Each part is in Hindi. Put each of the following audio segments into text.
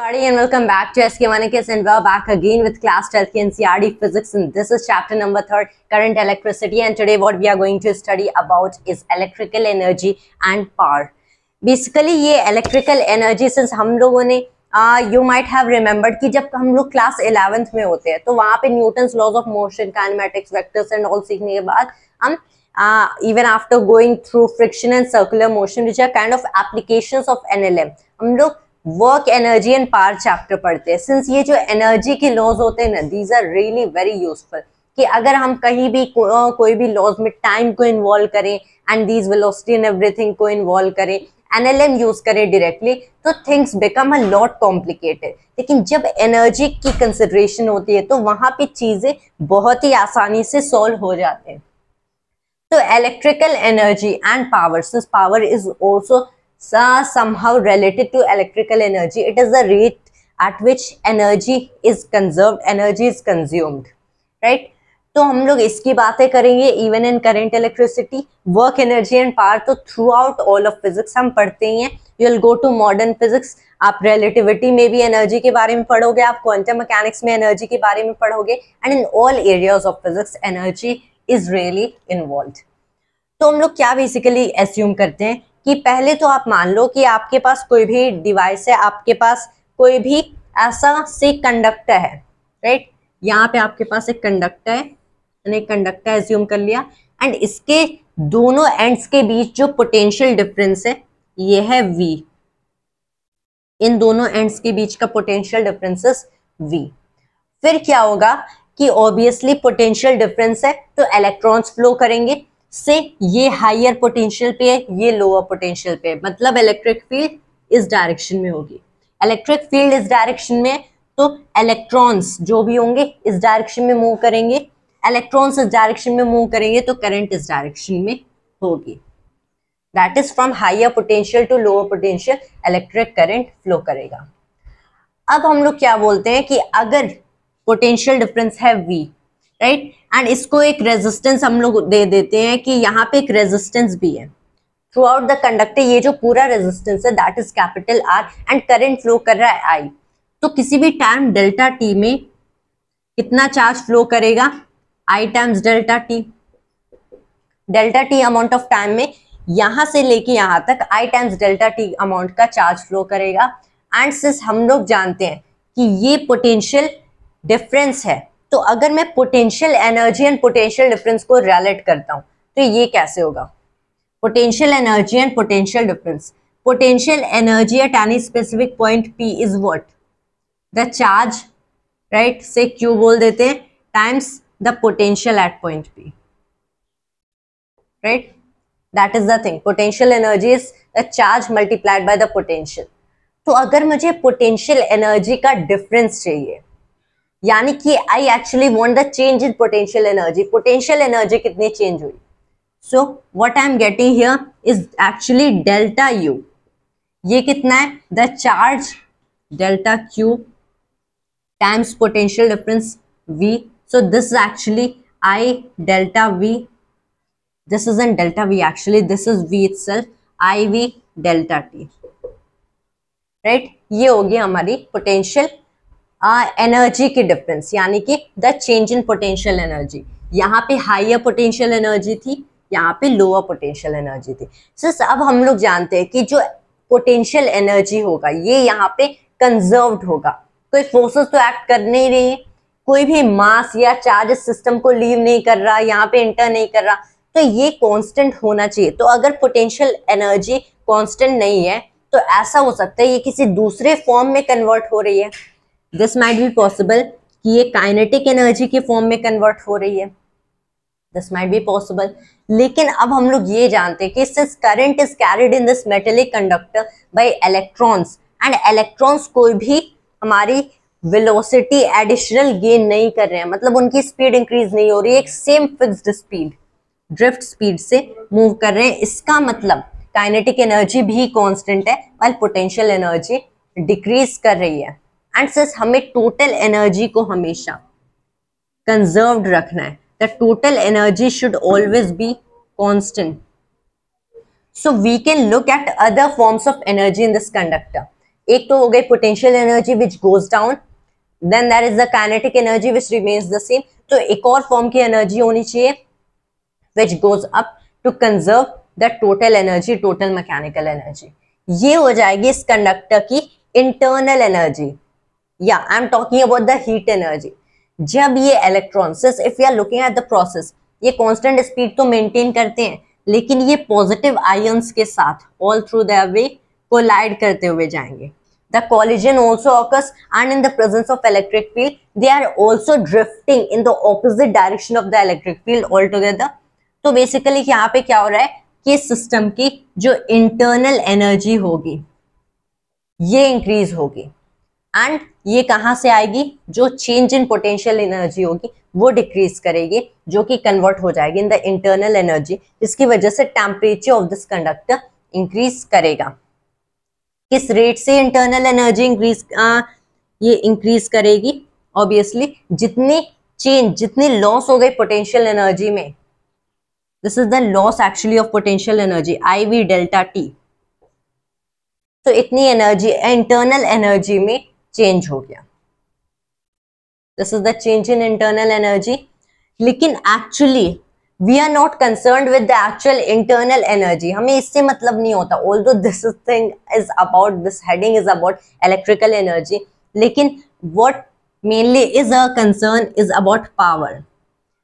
Everybody and welcome back to SK Manikis and we're back again with class 12 NCRD physics and this is chapter number 3 current electricity and today what we are going to study about is electrical energy and power. Basically ये electrical energy since हम लोगों ने यू माइट हैव रिमेम्बर्ड कि जब हम लोग क्लास इलेवेंथ में होते हैं तो वहाँ पे Newton's laws of motion kinematics vectors and all सीखने के बाद हम even after going through friction and circular motion which are kind of applications of NLM हम लोग work energy and power chapter पढ़ते हैं सिंस ये जो एनर्जी के लॉज होते हैं ना these are really very useful कि अगर हम कहीं भी को, कोई भी लॉज में टाइम को इन्वॉल्व करें and these velocity and everything को इन्वॉल्व करें एनएलएम यूज़ करें डायरेक्टली तो things become a lot complicated लेकिन जब एनर्जी की कंसिडरेशन होती है तो वहाँ पे चीज़ें बहुत ही आसानी से सॉल्व हो जाते हैं तो electrical energy and power since power is also somehow related to electrical energy. It is the rate at which energy is conserved, energy is consumed, right? तो हम लोग इसकी बातें करेंगे even in current electricity work energy and power तो throughout all of physics हम पढ़ते ही हैं you will go to modern physics आप रिलेटिविटी में भी एनर्जी के बारे में पढ़ोगे आप क्वांटम मैकेनिक्स में एनर्जी के बारे में पढ़ोगे and in all areas of physics energy is really involve तो हम लोग क्या बेसिकली एस्यूम करते हैं कि पहले तो आप मान लो कि आपके पास कोई भी डिवाइस है, आपके पास कोई भी ऐसा से कंडक्टर है राइट यहाँ पे आपके पास एक कंडक्टर है, मैंने कंडक्टर एज्यूम कर लिया। एंड इसके दोनों एंड्स के बीच जो पोटेंशियल डिफरेंस है, ये है वी इन दोनों एंड्स के बीच का पोटेंशियल डिफरेंस वी फिर क्या होगा कि ऑब्वियसली पोटेंशियल डिफरेंस है तो इलेक्ट्रॉन्स फ्लो करेंगे। से ये हाइयर पोटेंशियल पे है, ये लोअर पोटेंशियल पे है। मतलब इलेक्ट्रिक फ़ील्ड इस डायरेक्शन में होगी। इलेक्ट्रिक फ़ील्ड इस डायरेक्शन में तो इलेक्ट्रॉन्स जो भी होंगे इस डायरेक्शन में मूव करेंगे। इलेक्ट्रॉन्स इस डायरेक्शन में मूव करेंगे तो करंट इस डायरेक्शन में होगी। That is from higher potential to lower potential electric current flow करेगा। अब हम लोग क्या बोलते हैं कि अगर पोटेंशियल डिफरेंस है वी राइट एंड इसको एक रेजिस्टेंस हम लोग दे देते हैं कि यहाँ पे एक रेजिस्टेंस भी है। थ्रू आउट द कंडक्टर ये जो पूरा रेजिस्टेंस है that is capital R and current flow कर रहा है आई तो किसी भी टाइम डेल्टा टी में कितना चार्ज फ्लो करेगा? I times delta T delta T amount of time में यहाँ से लेके यहाँ तक I times delta T amount का चार्ज फ्लो करेगा। एंड सिंस हम लोग जानते हैं कि ये पोटेंशियल डिफरेंस है तो अगर मैं potential energy and potential difference को रिलेट करता हूँ तो ये कैसे होगा? Potential energy and potential difference potential energy at any specific point P is what the charge right से क्यू बोल देते हैं times the potential at point P right that is the thing potential energy is the charge multiplied by the potential तो अगर मुझे पोटेंशियल एनर्जी का डिफरेंस चाहिए यानी कि I actually want the change in potential energy potential energy कितनी चेंज हुई? So what I am getting here is actually delta U ये कितना है? The charge delta Q times potential difference v. So, this is actually i delta v. This isn't delta v actually. This is v itself. Iv delta t. Right? ये होगी हमारी पोटेंशियल एनर्जी की डिफरेंस यानी कि the change in potential energy यहाँ पे हाइयर पोटेंशियल एनर्जी थी, यहाँ पे लोअर पोटेंशियल एनर्जी थी. सर अब हम लोग जानते हैं कि जो पोटेंशियल एनर्जी होगा, ये यहाँ पे कंजर्व्ड होगा. कोई फोर्सेस तो एक्ट कर नहीं रही कोई भी मास या चार्ज सिस्टम को लीव नहीं कर रहा, यहाँ पे इंटर नहीं कर रहा. तो ये कांस्टेंट होना चाहिए. तो अगर पोटेंशियल एनर्जी कांस्टेंट नहीं है तो ऐसा हो सकता है ये किसी दूसरे फॉर्म में कन्वर्ट हो रही है. दिस माइट बी पॉसिबल कि ये काइनेटिक एनर्जी के फॉर्म में कन्वर्ट हो रही है। दिस माइट बी पॉसिबल लेकिन अब हम लोग ये जानते हैं कि since current is carried in this metallic conductor by electrons and electrons कोई भी हमारी वेलोसिटी एडिशनल गेन नहीं कर रहे हैं। मतलब उनकी स्पीड इंक्रीज नहीं हो रही है एक same fixed speed drift speed से मूव कर रहे हैं। इसका मतलब काइनेटिक एनर्जी भी कांस्टेंट है वाइल पोटेंशियल एनर्जी डिक्रीज कर रही है। एंड सिर्फ़ हमें टोटल एनर्जी को हमेशा कंजर्व्ड रखना है। The total energy should always be constant so we can look at other forms of energy in this conductor. एक तो हो गई potential energy which goes down then that is the kinetic energy which remains the same तो एक और फॉर्म की एनर्जी होनी चाहिए which goes up to conserve the total energy total mechanical energy ये हो जाएगी इस कंडक्टर की इंटरनल एनर्जी या I am talking about the heat energy जब ये electron if you are looking at the process ये कांस्टेंट स्पीड तो मेंटेन करते हैं, लेकिन ये पॉजिटिव आयंस के साथ all through the way collide करते हुए जाएँगे। The collision also occurs in the the presence of electric field, they are also drifting in the opposite direction of the electric field altogether. तो बेसिकली यहाँ पे क्या हो रहा है कि सिस्टम की जो इंटरनल एनर्जी होगी, ये इंक्रीज होगी। एंड ये कहाँ से आएगी? जो चेंज इन पोटेंशियल एनर्जी होगी, वो डिक्रीज करेगी, जो कि कन्वर्ट हो जाएगी इन द इंटरनल एनर्जी इसकी वजह से temperature of this conductor increase करेगा। किस रेट से इंटरनल एनर्जी इंक्रीज ये इंक्रीज करेगी? ऑब्वियसली जितनी चेंज जितनी लॉस हो गई पोटेंशियल एनर्जी में this is the loss actually of potential energy I V delta T तो इतनी एनर्जी इंटरनल एनर्जी में चेंज हो गया। This is the change in internal energy लेकिन actually we are not concern with the actual internal energy हमें इससे मतलब नहीं होता। Although this thing is about this heading is about electrical energy लेकिन what mainly is a concern is about power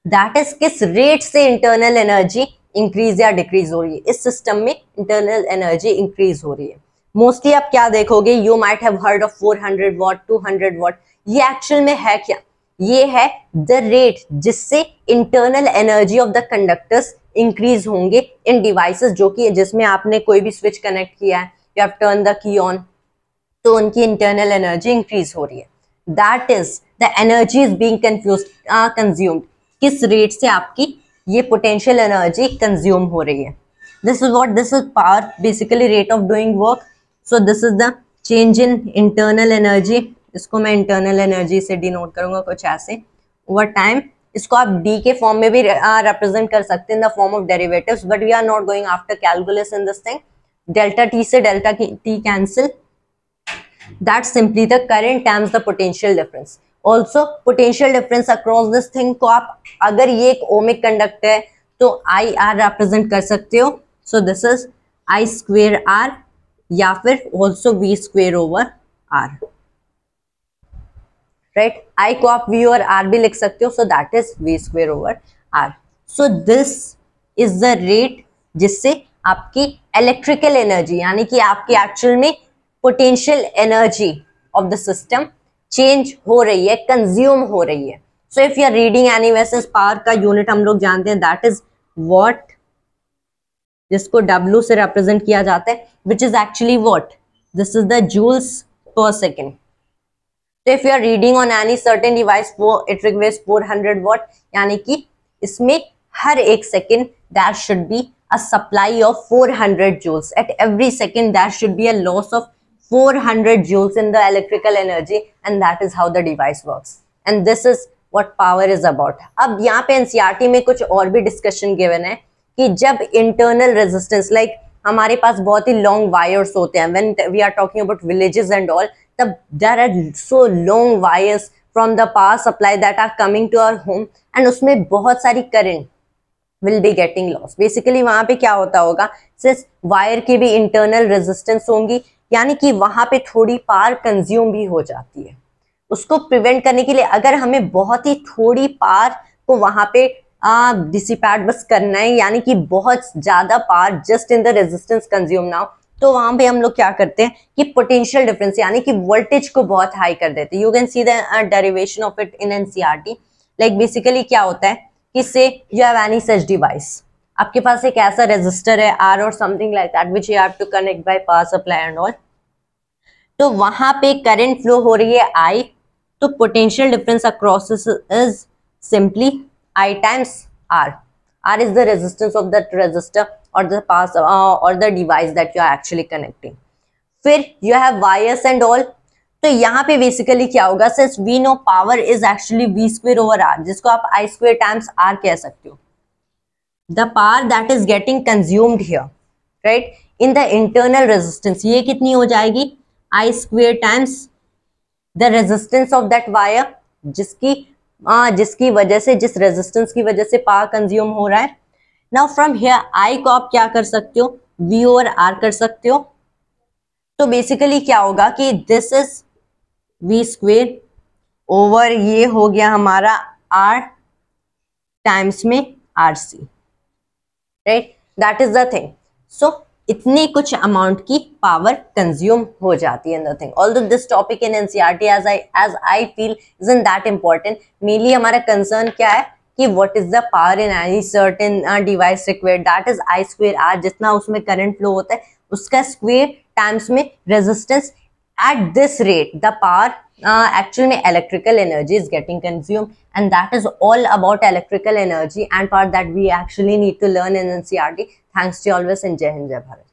that is किस रेट से इंटरनल एनर्जी इंक्रीज या डिक्रीज हो रही है। इस सिस्टम में इंटरनल एनर्जी इंक्रीज हो रही है। मोस्टली आप क्या देखोगे? You might have heard of 400 watt 200 watt ये एक्चुअल में है क्या? ये है द रेट जिससे internal energy of the conductors increase होंगे इन डिवाइसेस जो कि जिसमें आपने कोई भी स्विच कनेक्ट किया है you have turn the key on तो उनकी इंटरनल एनर्जी इंक्रीज हो रही है। That is the energy is being confuse consumed किस रेट से आपकी ये पोटेंशियल एनर्जी कंज्यूम हो रही है? This is what this is power basically rate of doing work so this is the change in internal energy इसको मैं इंटरनल एनर्जी से डिनोट करूँगा कुछ ऐसे। ओवर टाइम इसको आप डी के फॉर्म में भी रिप्रेजेंट कर सकते हैं in the form of derivatives but we are not going after calculus in this thing delta T से delta T cancel that simply the current times the potential difference also potential difference across this thing को आप, अगर ये एक ओमिक कंडक्टर है तो आई आर रिप्रेजेंट कर सकते हो। So this is I square R या फिर also V square over R right I को आप वी और आर भी लिख सकते हो so that is V square over R so this is the rate जिससे आपकी इलेक्ट्रिकल एनर्जी यानी कि आपकी एक्चुअल में potential energy of the system change हो रही है कंज्यूम हो रही है. So if you are reading any power का यूनिट हम लोग जानते हैं दैट इज़ वॉट जिसको W से रिप्रेजेंट किया जाता है which is actually what this is the joules per second तो if you are reading on any certain device it request four hundred watt यानी कि इसमें हर एक second there should be a supply of four hundred joules at every second there should be a loss of four hundred joules in the electrical energy and that is how the device work and this is what power is about अब यहाँ पे एनसीआर में कुछ और भी डिस्कशन गिवन है. कि जब इंटरनल रेजिस्टेंस लाइक हमारे पास बहुत ही लॉन्ग वायर्स होते हैं when we are talking about villages and all तब there are so long wires from the power supply that are coming to our home and उसमें बहुत सारी current will be getting loss basically वहाँ पे क्या होता होगा, सिर्फ़ वायर की भी इंटरनल रेजिस्टेंस होंगी, यानी कि वहाँ पे थोड़ी पार कंज्यूम भी हो जाती है। उसको प्रिवेंट करने के लिए अगर हमें बहुत ही थोड़ी पार को वहाँ पे डिसिपैट बस करना है, यानी कि बहुत ज़्यादा पार just in the resistance consume now तो वहाँ पे हम लोग क्या करते हैं कि पोटेंशियल डिफरेंस यानी कि वोल्टेज को बहुत हाई कर देते हैं. You can see the derivation of it in NCERT like basically क्या होता है कि say you have any such device आपके पास एक ऐसा रेजिस्टर है आर और something like that which you have to connect by power supply and all तो वहाँ पे करंट फ्लो हो रही है आई तो potential difference across is simply I times R. R is the resistance of that resistor or the pass uh, or the device that you are actually connecting. फिर you have wires and all. तो यहाँ पे बेसिकली क्या होगा since we know power is actually V square over R जिसको आप आई स्क्वेयर टाइम्स आर कह सकते हो the power that is getting consumed here right in the internal resistance ये कितनी हो जाएगी I square times the resistance of that wire जिसकी आ, जिसकी वजह से जिस रेजिस्टेंस की वजह से पावर कंज्यूम हो रहा है। नाउ फ्रॉम हियर आई को आप क्या कर सकते हो? वी और आर कर सकते हो। तो बेसिकली क्या होगा कि this is V square over ये हो गया हमारा आर टाइम्स में R see right that is the thing so इतनी कुछ अमाउंट की पावर कंज्यूम हो जाती है nothing although this topic in NCERT as I as I feel is in that important mainly हमारा कंसर्न क्या है कि what is the power in any certain device required that is I square R जितना उसमें करंट फ्लो होता है, उसका स्क्वेयर टाइम्स में resistance at this rate the power uh, actually electrical energy is getting consumed and that is all about electrical energy and part that we actually need to learn in NCRT thanks to always in Jai Hind Jai Bharat